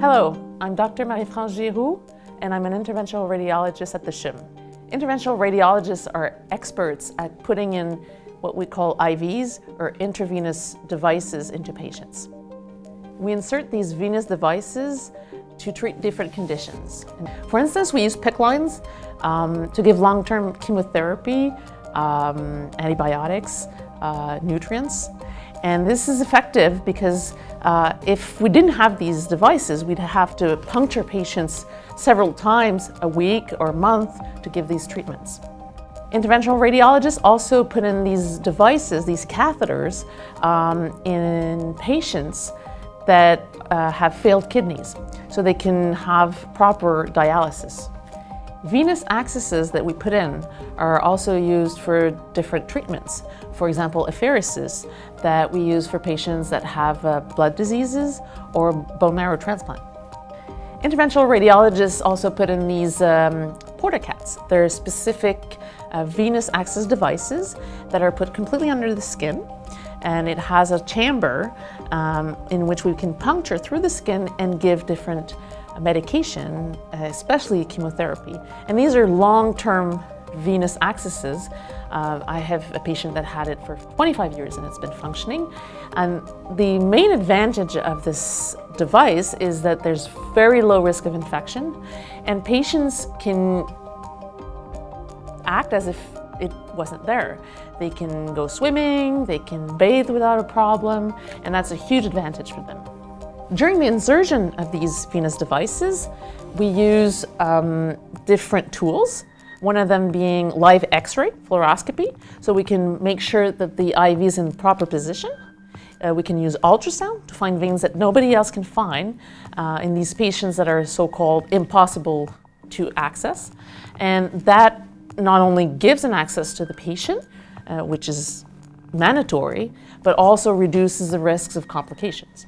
Hello, I'm Dr. Marie-France Giroux, and I'm an interventional radiologist at the CHUM. Interventional radiologists are experts at putting in what we call IVs, or intravenous devices, into patients. We insert these venous devices to treat different conditions. For instance, we use PICC lines um, to give long-term chemotherapy, um, antibiotics, uh, nutrients. And this is effective because uh, if we didn't have these devices, we'd have to puncture patients several times a week or a month to give these treatments. Interventional radiologists also put in these devices, these catheters, um, in patients that uh, have failed kidneys so they can have proper dialysis. Venous accesses that we put in are also used for different treatments. For example, apheresis that we use for patients that have uh, blood diseases or bone marrow transplant. Interventional radiologists also put in these um, Port-a-Caths. They're specific uh, venous access devices that are put completely under the skin and it has a chamber um, in which we can puncture through the skin and give different medication, especially chemotherapy. And these are long-term venous accesses. Uh, I have a patient that had it for 25 years and it's been functioning. And the main advantage of this device is that there's very low risk of infection and patients can act as if it wasn't there. They can go swimming, they can bathe without a problem, and that's a huge advantage for them. During the insertion of these venous devices, we use um, different tools, one of them being live x-ray fluoroscopy, so we can make sure that the IV is in proper position. Uh, we can use ultrasound to find veins that nobody else can find uh, in these patients that are so-called impossible to access. And that not only gives an access to the patient, uh, which is mandatory, but also reduces the risks of complications.